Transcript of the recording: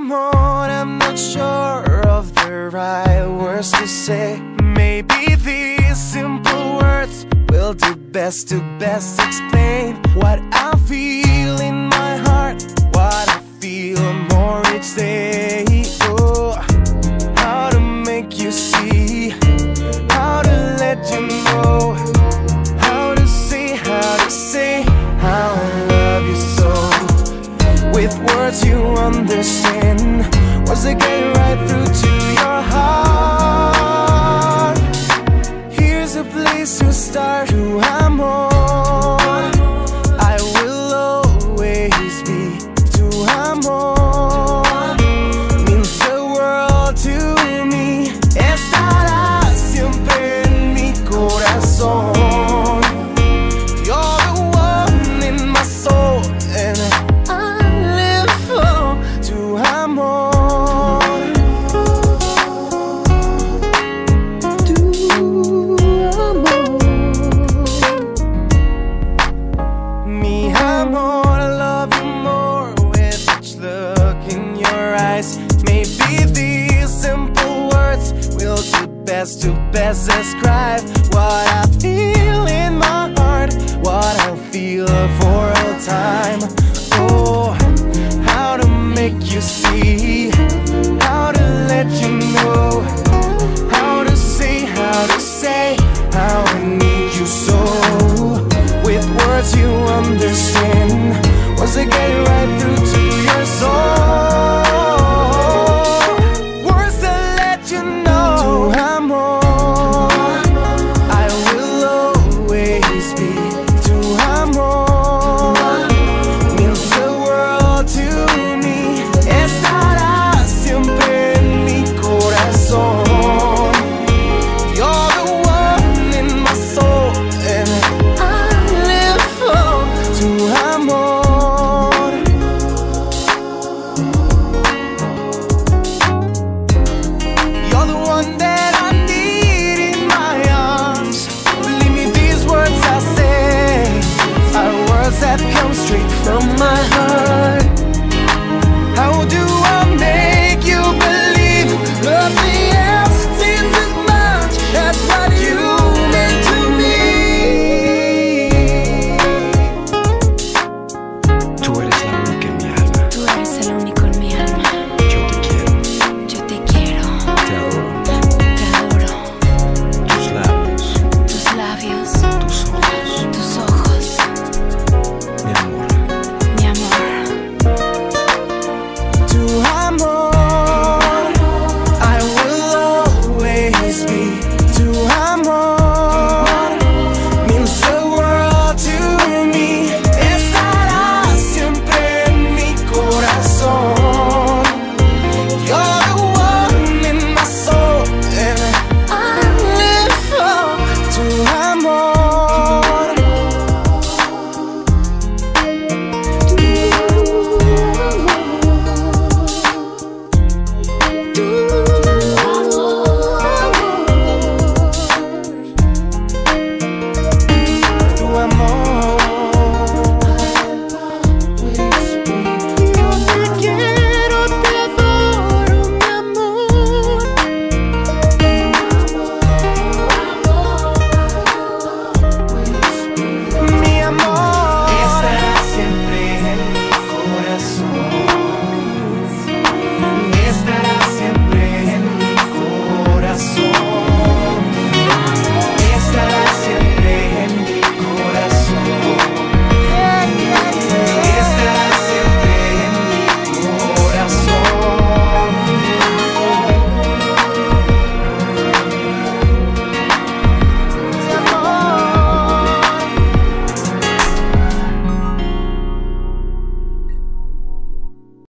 I'm not sure of the right words to say. Maybe these simple words will do best to best explain what I feel. you understand Was it getting right through to your heart? Here's a place to start tu amor best describe what I feel in my heart, what I feel for all time. Oh, how to make you see, how to let you